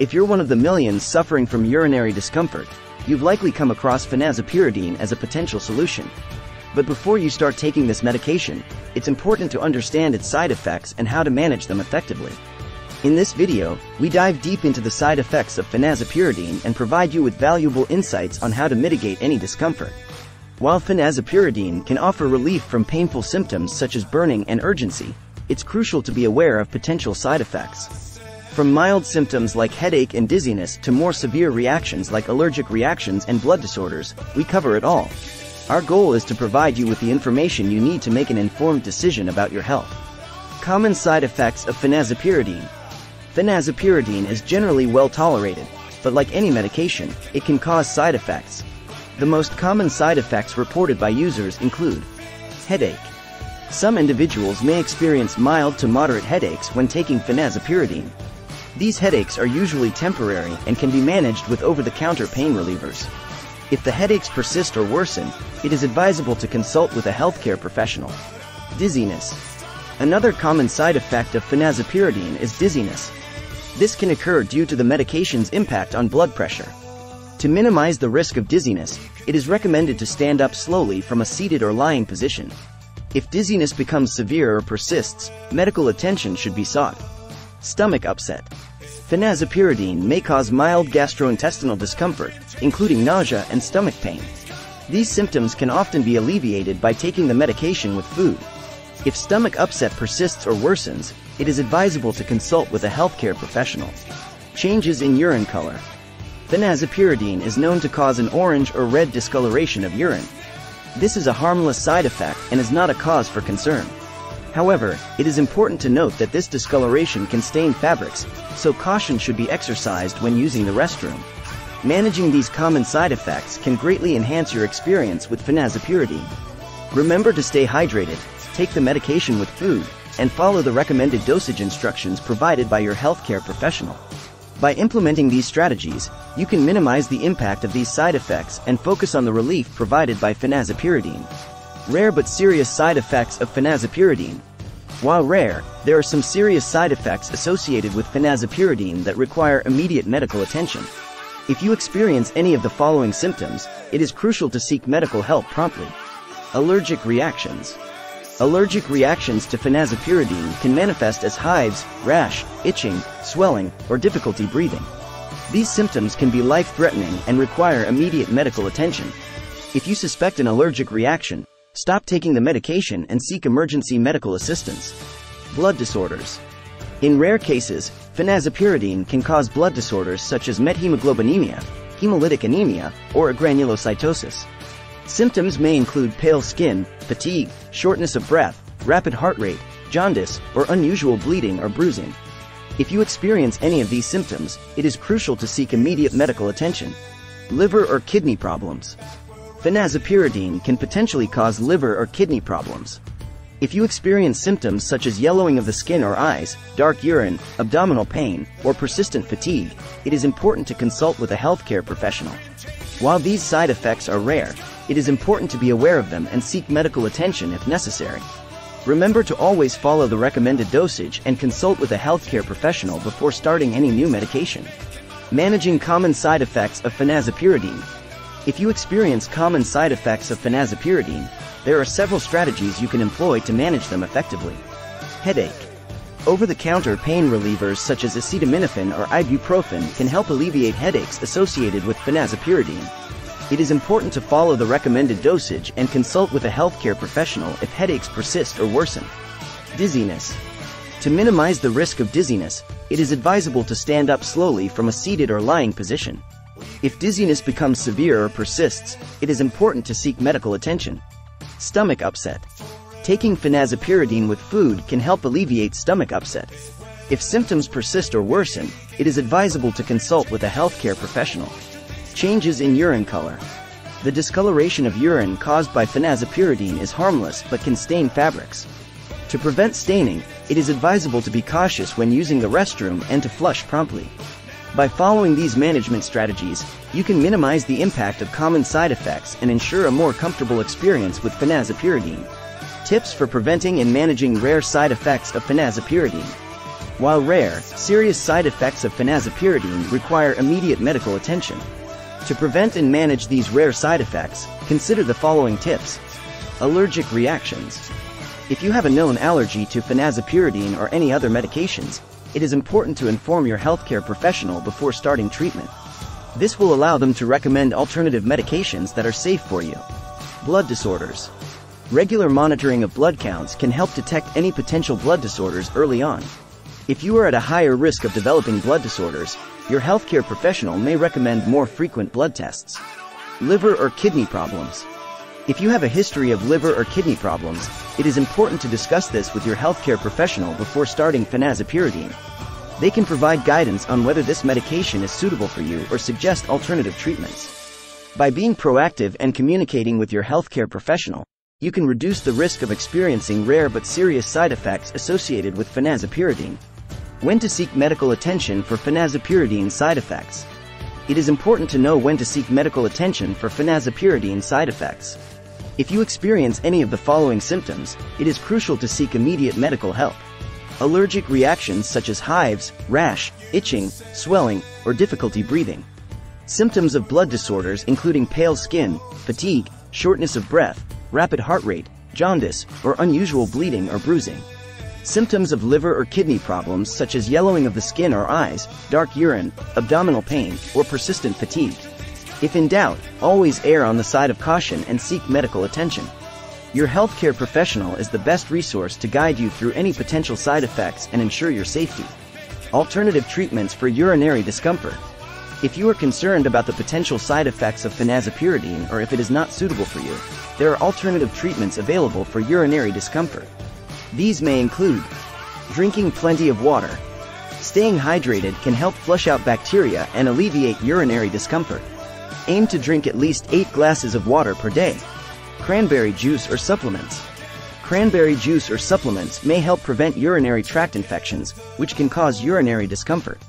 If you're one of the millions suffering from urinary discomfort, you've likely come across phenazopyridine as a potential solution. But before you start taking this medication, it's important to understand its side effects and how to manage them effectively. In this video, we dive deep into the side effects of phenazopyridine and provide you with valuable insights on how to mitigate any discomfort. While phenazopyridine can offer relief from painful symptoms such as burning and urgency, it's crucial to be aware of potential side effects. From mild symptoms like headache and dizziness to more severe reactions like allergic reactions and blood disorders, we cover it all. Our goal is to provide you with the information you need to make an informed decision about your health. Common side effects of phenazopyridine. Phenazopyridine is generally well tolerated, but like any medication, it can cause side effects. The most common side effects reported by users include headache. Some individuals may experience mild to moderate headaches when taking phenazopyridine. These headaches are usually temporary and can be managed with over-the-counter pain relievers. If the headaches persist or worsen, it is advisable to consult with a healthcare professional. Dizziness. Another common side effect of phenazopyridine is dizziness. This can occur due to the medication's impact on blood pressure. To minimize the risk of dizziness, it is recommended to stand up slowly from a seated or lying position. If dizziness becomes severe or persists, medical attention should be sought. Stomach upset. Phenazopyridine may cause mild gastrointestinal discomfort, including nausea and stomach pain. These symptoms can often be alleviated by taking the medication with food. If stomach upset persists or worsens, it is advisable to consult with a healthcare professional. Changes in urine color. Phenazopyridine is known to cause an orange or red discoloration of urine. This is a harmless side effect and is not a cause for concern. However, it is important to note that this discoloration can stain fabrics, so caution should be exercised when using the restroom. Managing these common side effects can greatly enhance your experience with phenazopyridine. Remember to stay hydrated, take the medication with food, and follow the recommended dosage instructions provided by your healthcare professional. By implementing these strategies, you can minimize the impact of these side effects and focus on the relief provided by phenazopyridine. Rare but serious side effects of phenazopyridine. While rare, there are some serious side effects associated with phenazopyridine that require immediate medical attention. If you experience any of the following symptoms, it is crucial to seek medical help promptly. Allergic reactions. Allergic reactions to phenazopyridine can manifest as hives, rash, itching, swelling, or difficulty breathing. These symptoms can be life-threatening and require immediate medical attention. If you suspect an allergic reaction, Stop taking the medication and seek emergency medical assistance. Blood disorders. In rare cases, phenazopyridine can cause blood disorders such as methemoglobinemia, hemolytic anemia, or agranulocytosis. Symptoms may include pale skin, fatigue, shortness of breath, rapid heart rate, jaundice, or unusual bleeding or bruising. If you experience any of these symptoms, it is crucial to seek immediate medical attention. Liver or kidney problems. Phenazopyridine can potentially cause liver or kidney problems. If you experience symptoms such as yellowing of the skin or eyes, dark urine, abdominal pain, or persistent fatigue, it is important to consult with a healthcare professional. While these side effects are rare, it is important to be aware of them and seek medical attention if necessary. Remember to always follow the recommended dosage and consult with a healthcare professional before starting any new medication. Managing common side effects of phenazopyridine if you experience common side effects of phenazopyridine, there are several strategies you can employ to manage them effectively. Headache. Over-the-counter pain relievers such as acetaminophen or ibuprofen can help alleviate headaches associated with phenazopyridine. It is important to follow the recommended dosage and consult with a healthcare professional if headaches persist or worsen. Dizziness. To minimize the risk of dizziness, it is advisable to stand up slowly from a seated or lying position. If dizziness becomes severe or persists, it is important to seek medical attention. Stomach upset. Taking phenazopyridine with food can help alleviate stomach upset. If symptoms persist or worsen, it is advisable to consult with a healthcare professional. Changes in urine color. The discoloration of urine caused by phenazopyridine is harmless but can stain fabrics. To prevent staining, it is advisable to be cautious when using the restroom and to flush promptly. By following these management strategies, you can minimize the impact of common side effects and ensure a more comfortable experience with phenazopyridine. Tips for preventing and managing rare side effects of phenazopyridine. While rare, serious side effects of phenazopyridine require immediate medical attention. To prevent and manage these rare side effects, consider the following tips. Allergic reactions. If you have a known allergy to phenazopyridine or any other medications, it is important to inform your healthcare professional before starting treatment. This will allow them to recommend alternative medications that are safe for you. Blood disorders. Regular monitoring of blood counts can help detect any potential blood disorders early on. If you are at a higher risk of developing blood disorders, your healthcare professional may recommend more frequent blood tests. Liver or kidney problems. If you have a history of liver or kidney problems, it is important to discuss this with your healthcare professional before starting phenazopyridine. They can provide guidance on whether this medication is suitable for you or suggest alternative treatments. By being proactive and communicating with your healthcare professional, you can reduce the risk of experiencing rare but serious side effects associated with phenazopyridine. When to seek medical attention for phenazopyridine side effects. It is important to know when to seek medical attention for phenazopyridine side effects. If you experience any of the following symptoms, it is crucial to seek immediate medical help. Allergic reactions such as hives, rash, itching, swelling, or difficulty breathing. Symptoms of blood disorders including pale skin, fatigue, shortness of breath, rapid heart rate, jaundice, or unusual bleeding or bruising. Symptoms of liver or kidney problems such as yellowing of the skin or eyes, dark urine, abdominal pain, or persistent fatigue. If in doubt, always err on the side of caution and seek medical attention. Your healthcare professional is the best resource to guide you through any potential side effects and ensure your safety. Alternative treatments for urinary discomfort. If you are concerned about the potential side effects of phenazopyridine or if it is not suitable for you, there are alternative treatments available for urinary discomfort. These may include drinking plenty of water. Staying hydrated can help flush out bacteria and alleviate urinary discomfort. Aim to drink at least 8 glasses of water per day. Cranberry juice or supplements. Cranberry juice or supplements may help prevent urinary tract infections, which can cause urinary discomfort.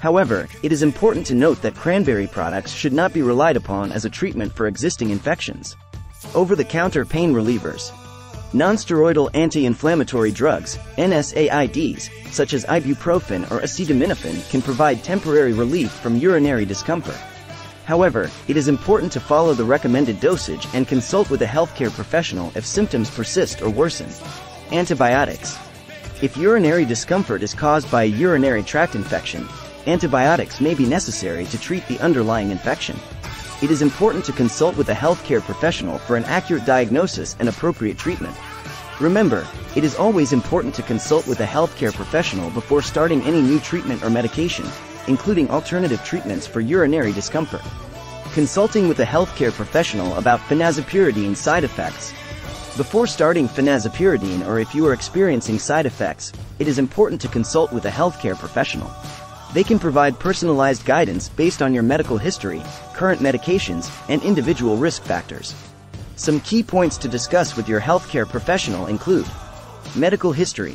However, it is important to note that cranberry products should not be relied upon as a treatment for existing infections. Over-the-counter pain relievers. Nonsteroidal anti-inflammatory drugs, NSAIDs, such as ibuprofen or acetaminophen can provide temporary relief from urinary discomfort. However, it is important to follow the recommended dosage and consult with a healthcare professional if symptoms persist or worsen. Antibiotics. If urinary discomfort is caused by a urinary tract infection, antibiotics may be necessary to treat the underlying infection it is important to consult with a healthcare professional for an accurate diagnosis and appropriate treatment. Remember, it is always important to consult with a healthcare professional before starting any new treatment or medication, including alternative treatments for urinary discomfort. Consulting with a healthcare professional about phenazopyridine side effects. Before starting phenazopyridine or if you are experiencing side effects, it is important to consult with a healthcare professional. They can provide personalized guidance based on your medical history, current medications, and individual risk factors. Some key points to discuss with your healthcare professional include Medical history.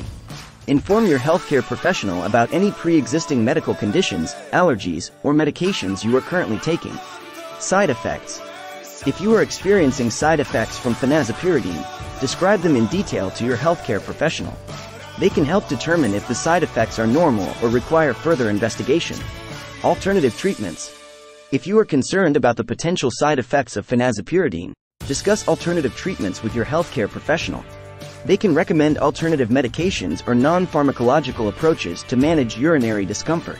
Inform your healthcare professional about any pre-existing medical conditions, allergies, or medications you are currently taking. Side effects. If you are experiencing side effects from phenazopyridine, describe them in detail to your healthcare professional. They can help determine if the side effects are normal or require further investigation. Alternative treatments. If you are concerned about the potential side effects of phenazopyridine, discuss alternative treatments with your healthcare professional. They can recommend alternative medications or non-pharmacological approaches to manage urinary discomfort.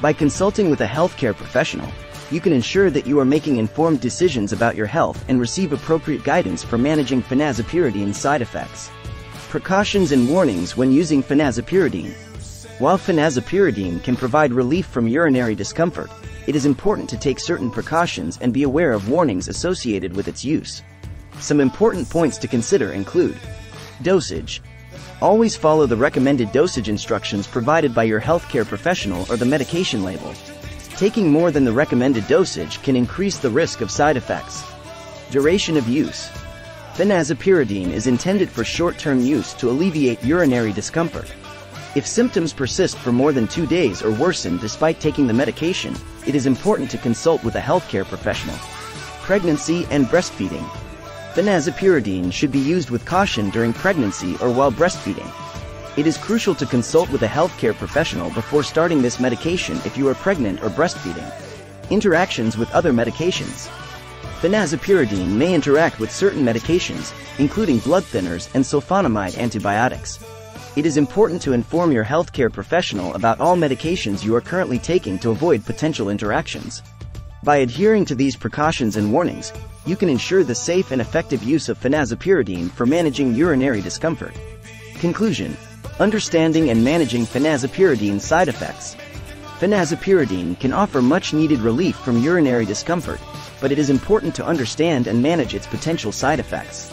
By consulting with a healthcare professional, you can ensure that you are making informed decisions about your health and receive appropriate guidance for managing phenazopyridine side effects. Precautions and warnings when using phenazopyridine. While phenazopyridine can provide relief from urinary discomfort, it is important to take certain precautions and be aware of warnings associated with its use. Some important points to consider include Dosage. Always follow the recommended dosage instructions provided by your healthcare professional or the medication label. Taking more than the recommended dosage can increase the risk of side effects. Duration of use. Phenazopyridine is intended for short-term use to alleviate urinary discomfort. If symptoms persist for more than two days or worsen despite taking the medication, it is important to consult with a healthcare professional. Pregnancy and breastfeeding. Phenazopyridine should be used with caution during pregnancy or while breastfeeding. It is crucial to consult with a healthcare professional before starting this medication if you are pregnant or breastfeeding. Interactions with other medications. Phenazopyridine may interact with certain medications, including blood thinners and sulfonamide antibiotics. It is important to inform your healthcare professional about all medications you are currently taking to avoid potential interactions. By adhering to these precautions and warnings, you can ensure the safe and effective use of phenazopyridine for managing urinary discomfort. Conclusion Understanding and managing phenazopyridine side effects. Phenazopyridine can offer much needed relief from urinary discomfort, but it is important to understand and manage its potential side effects.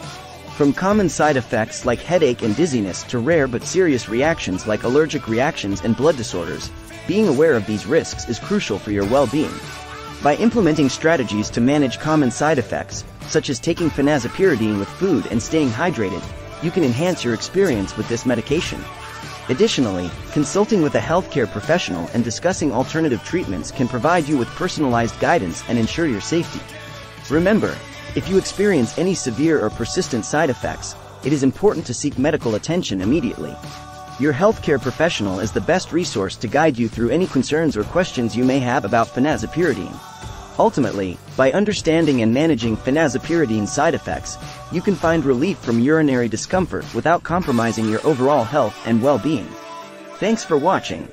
From common side effects like headache and dizziness to rare but serious reactions like allergic reactions and blood disorders, being aware of these risks is crucial for your well-being. By implementing strategies to manage common side effects, such as taking phenazopyridine with food and staying hydrated, you can enhance your experience with this medication. Additionally, consulting with a healthcare professional and discussing alternative treatments can provide you with personalized guidance and ensure your safety. Remember, if you experience any severe or persistent side effects, it is important to seek medical attention immediately. Your healthcare professional is the best resource to guide you through any concerns or questions you may have about phenazopyridine. Ultimately, by understanding and managing phenazopyridine side effects, you can find relief from urinary discomfort without compromising your overall health and well-being. Thanks for watching.